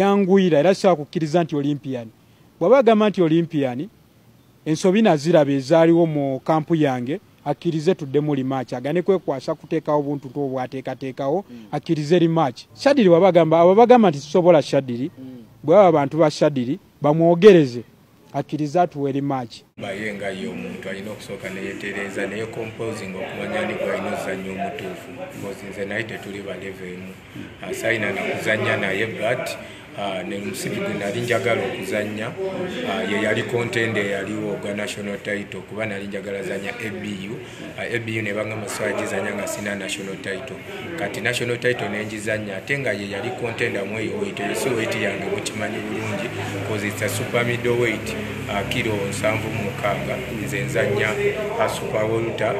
yanguyira era sisobola kukkiriza nti olympian. Bw'aba agamba nti olympian ensobi naziraba ezaaliwo mu kampu yange akkirize tudde muli maaki agane kwekwasa kuteekawo buntu tu obwateekateekawo akkirize eri maaki shadiri wabagamba abo bagamba nti sisobola shadiri bwaba abantu ba shadiri bamwogereze akkirize atuwa eri maaki baye nga ye omuntu alina okusooka neyetereeza naye composing okumanya ni gwalina ozanya omutuufu. Bcause nze naye tetuli baleve emu. Asayina nakuzanya naye but nemusibi gwe nali njagala okuzanya ye yali kontende eyaliwo ogwa national title kuba nali njagala zanya abu abu nebanga maswala gizanya nga sina national title. Kati national title nenjizanya ate nga ye yali kontenda mu eyo weit eyo si weit yange mukimanyi bulungi kozesa super middle weight kiro nsanvu mukaaga. Nze nzanya super welter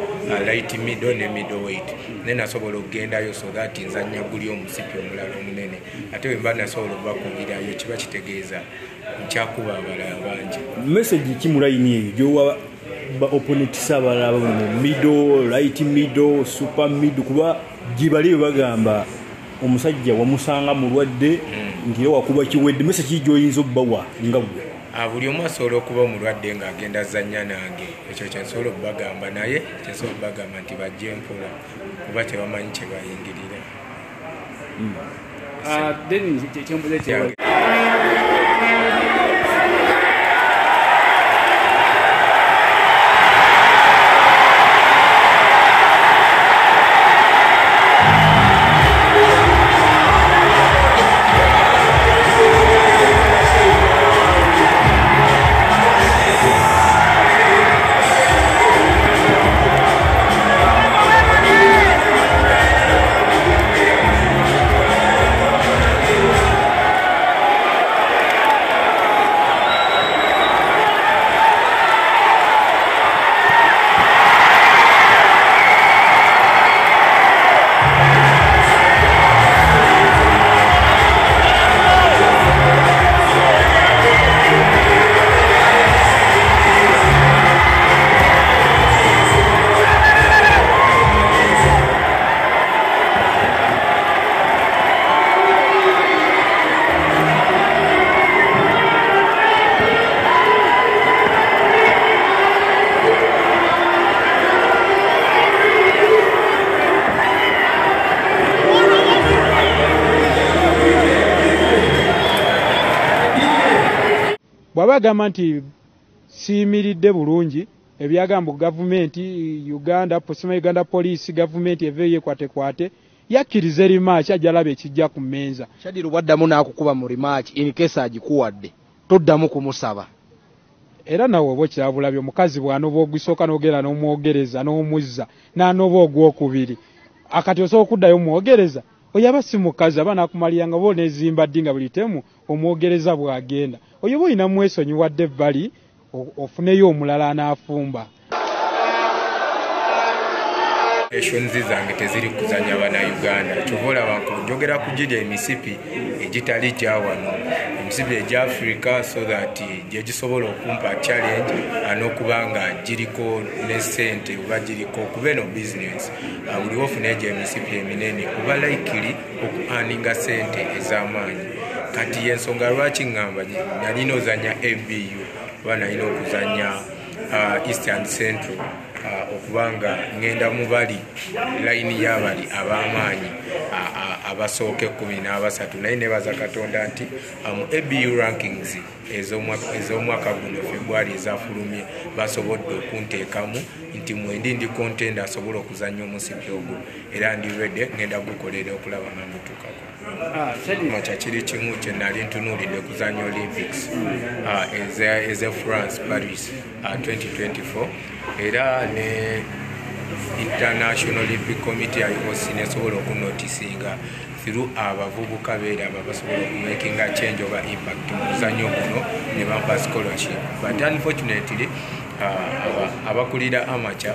light middle ne middle weight ne nasobola okugendayo so that nzanya guli omusipi omulala omunene. Ate bwe mba nasobola okubakubirayo kiba kitegeeza nkyakuba abalala bangi message ki mu layini eyo? Gyowa ba opponents abalala mu middle light middle super middle kuba gibali bwe bagamba omusajja wamusanga mulwadde nti wakuba kiwedde. Message gyoyinza obbawa nga gwe. Buli omu asobola okuba omulwadde ng'agenda zanya nange. Ekyo kyensobola okubagamba naye kyensobola okubagamba nti bajje mpola kuba tebamanyi 啊那你结清不就结了 bw'aba agamba nti siyimiridde bulungi ebyagamba gavumenti uganda posima uganda poliisi gavumenti eveeyo yekwatekwate yakkiriza eri maaki ajalaba ekijja ku mmeeza. Shadiri bwaddamu n'akukuba mu rimaaki inkesi agikuwadde toddamu kumusaba. Era nawe oba okirabulabye omukazi bw'anoba ogusooka n'ogenda n'omwogereza n'omuzza n'anoba ogwokubiri. Akati osobola okuddayo omwogereza oyo aba si mukazi aba nakumaliranga oba onezimba ddi nga buli temu omwogereza bw'agenda. Oyo oba olina mwesonyiwadde ebbali ofuneyo omulala anaafumba eshonzi zange teziri kuzanya bana uganda kyova olaba njogera ku giri emisipi egitali gyawano emisipi egya africa so that gyegisobola okumpa challenge n'okuba nga giriko ne sente oba giriko okuba eno business. Buli wofuna egyo emisipi eminene oba laikiri okuaninga sente ez'amaanyi. Kati yensonga lwaki ŋŋamba nalina ozanya abu oba nalina okuzanya eastern central okubanga ŋŋenda mu bali layini y'abali ab'amaanyi abasooka ekkumi n'abasatu. Naye nebaza katonda nti mu abu rankings ez'omwaka guno februari ezafulumye basobodde okunteekamu nti mwendi ndi kontenda asobola okuzanya omusipi ogwo era ndi rede ŋŋenda gukolera okulaba nga ngutuukako makya kiri kimu kye nali ntunuulidde kuzanya olympics eze france paris 2024 era ne international olympic committee ayobosi nesobola okunotisinga through abavubuka beera abo basobola okumakinga change oba impact mu kuzanyo guno ne bampa scholarship. But unfortunately abakulira amaca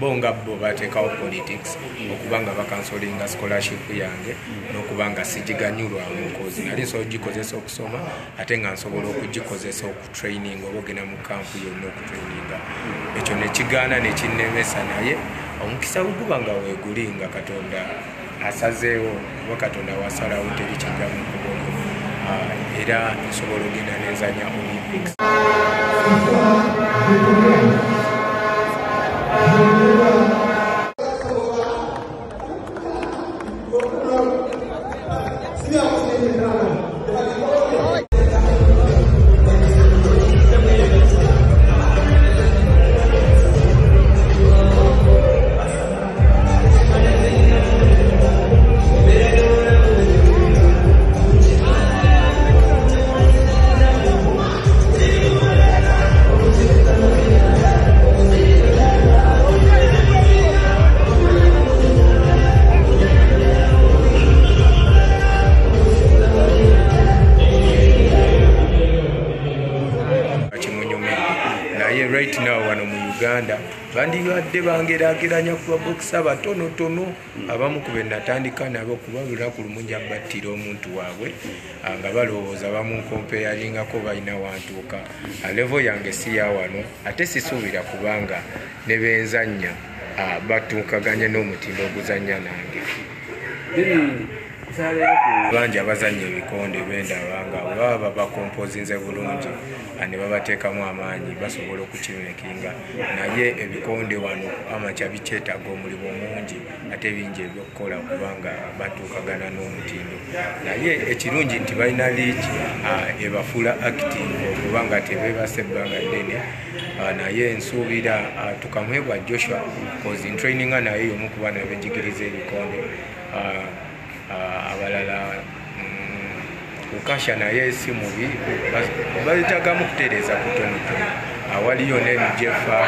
bonga bo bateekawo politics okuba nga bakansolinga scholarship yange n'okuba nga sigiganyulwamu kozi nali nsobola ogikozesa okusoma ate nga nsobola okugikozesa okutraining oba ogenda mu kampu yonna okutraininga. Ekyo nekigaana nekinnemesa naye. Omukisa guguba nga weeguli nga katonda asazeewo oba katonda wasalawo teri kijja mu kubono era nsobola ogenda nenzanya olympics right now wano mu uganda. Bandibadde bangeraageranya ku babokisa batonotono abamu ku benatandika nabo kuba lunaku lumu nja battira omuntu waabwe ah, nga balowooza bamunkompeyalingako balina wantuuka. Alevo yange si ya wano ate sisuubira kubanga ne benzanya ah, batuukaganya n'omutindo oguzanya nange bangi abazanya ebikonde bendaba nga baba bakompozinze bulungi ne babateekamu amaanyi basobola okukimekinga naye ebikonde wano amakya bikyetaaga omulimu mungi ate bingi ebyokukola kubanga batuukagana n'omutindo. Naye ekirungi nti balina liigi ebafuula active okubanga tebebasa ebbanga ddene. Naye nsuubira tukamwebwa joshua cause ntraininga naye yomu kuba nabenjigiriza ebikonde. Ah, Ah, abalala mm, ukasha naye si mubi. Bayitagamu kutereeza kutonotono awaliyo nemijefa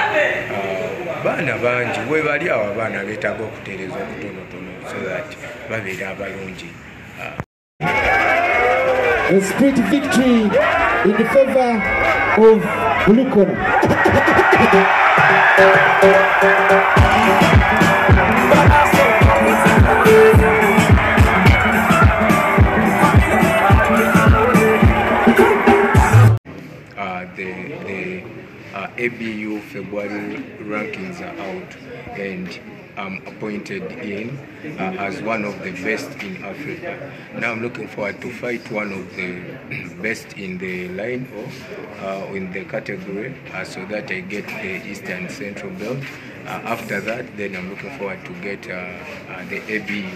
baana bangi. We bali awo abaana beetaaga okutereeza okutonotono so that babeere abalungi. A split victory in the favor of Blue Corner. ABU February rankings are out and I'm appointed in uh, as one of the best in Africa. Now I'm looking forward to fight one of the best in the line or uh, in the category uh, so that I get the Eastern Central belt. Uh, after that, then I'm looking forward to get uh, uh, the ABU